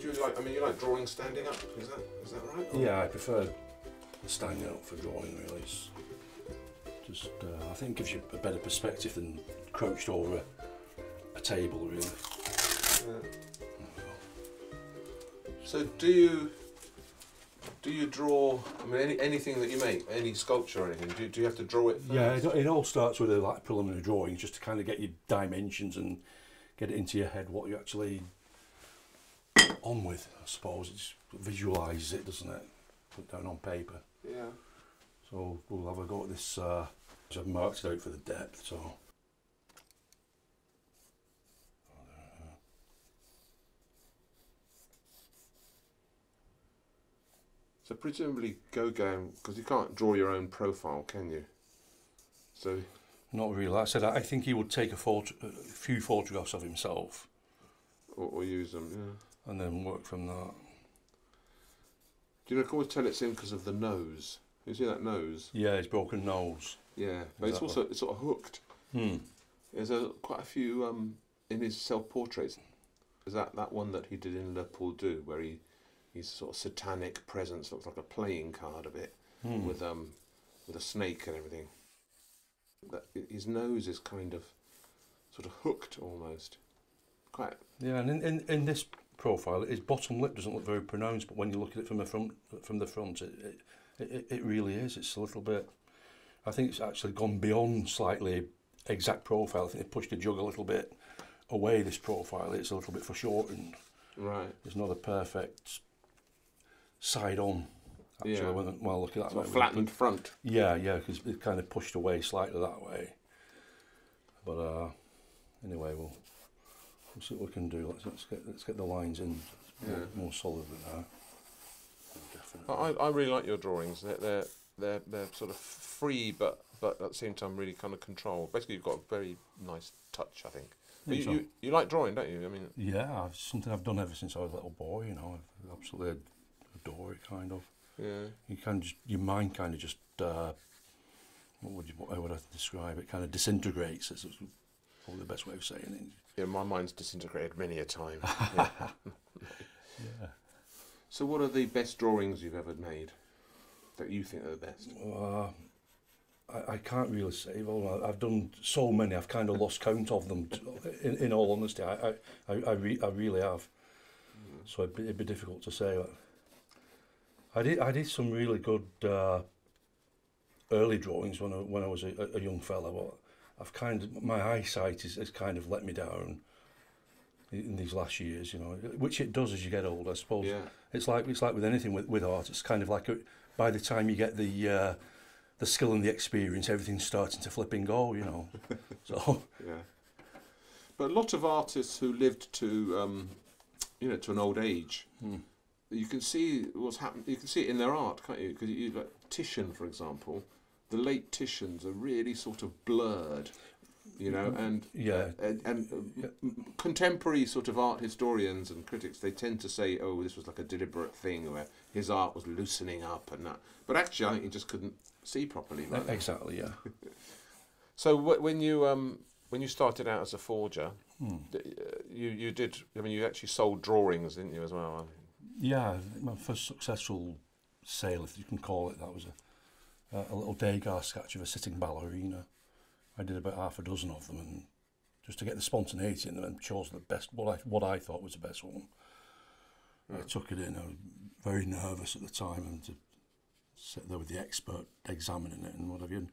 do you like? I mean, you like drawing standing up. Is that is that right? Yeah, I prefer standing up for drawing. Really, it's just uh, I think gives you a better perspective than crouched over a, a table. Really. Yeah. So do you do you draw? I mean, any, anything that you make, any sculpture or anything, do, do you have to draw it? First? Yeah, it, it all starts with a like preliminary drawing, just to kind of get your dimensions and get it into your head what you actually on with. I suppose it just visualises it, doesn't it? Put it down on paper. Yeah. So we'll have a go at this. Uh, I've marked it out for the depth. So So presumably Gauguin, because you can't draw your own profile, can you? So not really. Like I said, I think he would take a, photo, a few photographs of himself or, or use them, yeah. And then work from that. Do you know, I can always tell it's him because of the nose. You see that nose? Yeah, it's broken nose. Yeah, but it's also it's sort of hooked. Hmm. There's a, quite a few um, in his self-portraits. Is that that one that he did in Le Pouldu, where he his sort of satanic presence looks like a playing card a bit Hmm. with um with a snake and everything. That his nose is kind of sort of hooked almost. Quite Yeah, and in, in, in this profile, his bottom lip doesn't look very pronounced, but when you look at it from the front, from the front, it it, it, it really is. It's a little bit. I think it's actually gone beyond slightly exact profile. I think they pushed the jug a little bit away. This profile, it's a little bit foreshortened. right. It's not a perfect side on. Actually, Yeah. when, I look at that, Sort of way. flattened front. Yeah, yeah, because it kind of pushed away slightly that way. But uh, anyway, we'll, we'll see what we can do. Let's, let's get let's get the lines in more, Yeah. more solidly now. Definitely. I, I really like your drawings. They're, they're they're they're sort of free, but but at the same time really kind of controlled. Basically, you've got a very nice touch, I think. But you, so. you, you like drawing, don't you? I mean, Yeah, it's something I've done ever since I was a little boy. You know, I absolutely adore it. Kind of. yeah. You kind of just, your mind kind of just uh, what would you what, how would I describe it? Kind of disintegrates. Is probably the best way of saying it. Yeah, my mind's disintegrated many a time. Yeah. Yeah. So, what are the best drawings you've ever made that you think are the best? Uh, I, I can't really say. Well, I- I've done so many. I've kind of lost count of them. t- In, in all honesty, I I, I, I, re, I really have. So it'd be, it'd be difficult to say. But I did I did some really good uh, early drawings when I, when I was a, a young fella. But I've kind of my eyesight is, has kind of let me down in in these last years. You know, which it does as you get older. I suppose Yeah. it's like it's like with anything with, with art. It's kind of like a, by the time you get the uh, the skill and the experience, everything's starting to flip and go. You know, so Yeah. But a lot of artists who lived to, um, you know, to an old age, Hmm. you can see what's happened. You can see it in their art, can't you? Because you like Titian, for example. The late Titians are really sort of blurred, you know, and yeah, and, and uh, Yeah. contemporary sort of art historians and critics they tend to say, oh, this was like a deliberate thing where his art was loosening up and that. But actually, I think he just couldn't see properly. Right? exactly. Yeah. So wh- when you um when you started out as a forger, Hmm. uh, you you did. I mean, you actually sold drawings, didn't you, as well? Yeah, my first successful sale, if you can call it, that was a, a, a little Degas sketch of a sitting ballerina. I did about half a dozen of them, and just to get the spontaneity in them, and chose the best, what I what I thought was the best one. I hmm. took it in. I was very nervous at the time, and to sit there with the expert examining it and what have you. And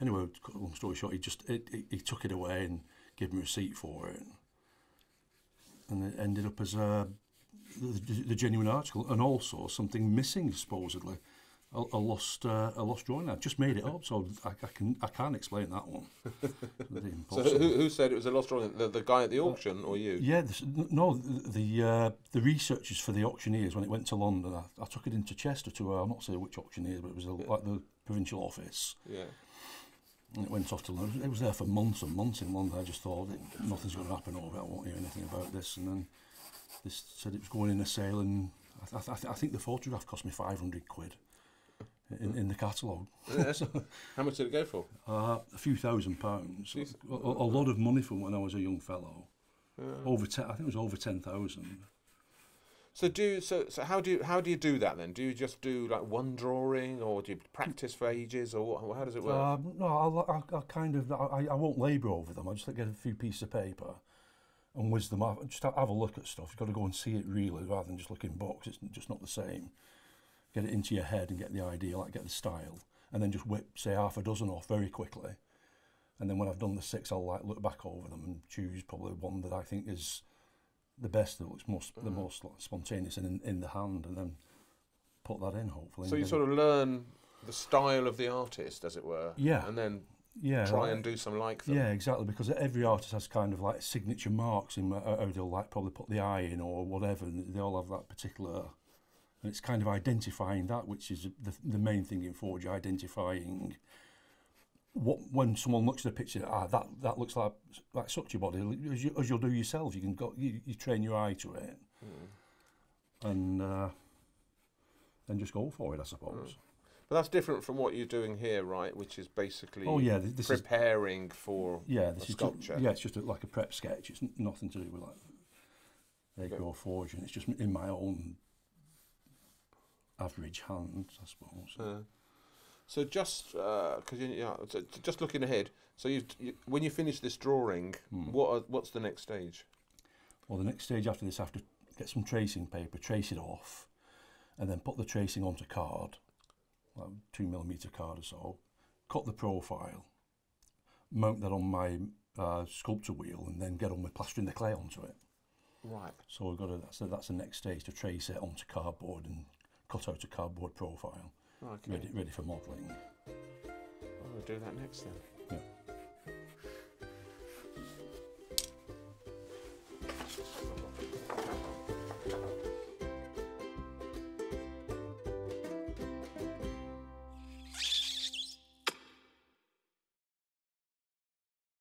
anyway, to cut a long story short, he just it, he, he took it away and gave me a receipt for it, and it ended up as a the, the genuine article, and also something missing supposedly, a, a lost uh, a lost drawing. I just made it up, so I, I can I can't explain that one. So who, who said it was a lost drawing? The, the guy at the auction or you? Yeah, this, no, the the, uh, the researchers for the auctioneers when it went to London, I, I took it into Chester to uh, I'm not say which auctioneers, but it was a, like the provincial office, Yeah. and it went off to London. It was there for months and months in London. I just thought nothing's going to happen over it. I won't hear anything about this, and then this said it was going in a sale, and I, th- I, th- I think the photograph cost me five hundred quid in, in the catalogue. How much did it go for? Uh, a few thousand pounds, a, a, a lot of money from when I was a young fellow. Yeah. Over ten, I think it was over ten thousand. So do so. So how do you how do you do that then? Do you just do like one drawing, or do you practice for ages, or what, how does it work? Um, no, I'll, I'll, I'll kind of, I, I won't labour over them. I just get a few pieces of paper and whiz them off. Just have a look at stuff. You've got to go and see it really rather than just look in books. It's just not the same. Get it into your head and get the idea, like get the style, and then just whip, say, half a dozen off very quickly. And then when I've done the six, I'll like look back over them and choose probably one that I think is the best, that looks most, the mm. most like, spontaneous and in, in the hand, and then put that in hopefully. so you sort it- of learn the style of the artist, as it were. Yeah. And then yeah, try like- and do some like them. Yeah, exactly. Because every artist has kind of like signature marks in where- how they'll like probably put the eye in or whatever, and they all have that particular. And it's kind of identifying that, which is the the main thing in Forge, identifying what when someone looks at a picture, ah, that that looks like like such a body, as, you, as you'll do yourself. You can go, you, you train your eye to it, and uh, then just go for it, I suppose. But that's different from what you're doing here, right? Which is basically Oh yeah, th- this is preparing for. Yeah, this is sculpture. Just, yeah, it's just a, like a prep sketch. It's n- nothing to do with like they grow forging. It's just in my own average hand, I suppose. Uh, so just because you yeah, so just looking ahead. So you, when you finish this drawing, Hmm. what are, what's the next stage? Well, the next stage after this, I have to get some tracing paper, trace it off, and then put the tracing onto card, like two millimeter card or so. Cut the profile, mount that on my uh, sculpture wheel, and then get on with plastering the clay onto it. Right. So we've got to, that's, the, that's the next stage to trace it onto cardboard and cut out a cardboard profile, Okay. ready, ready for modelling. I'll do that next then.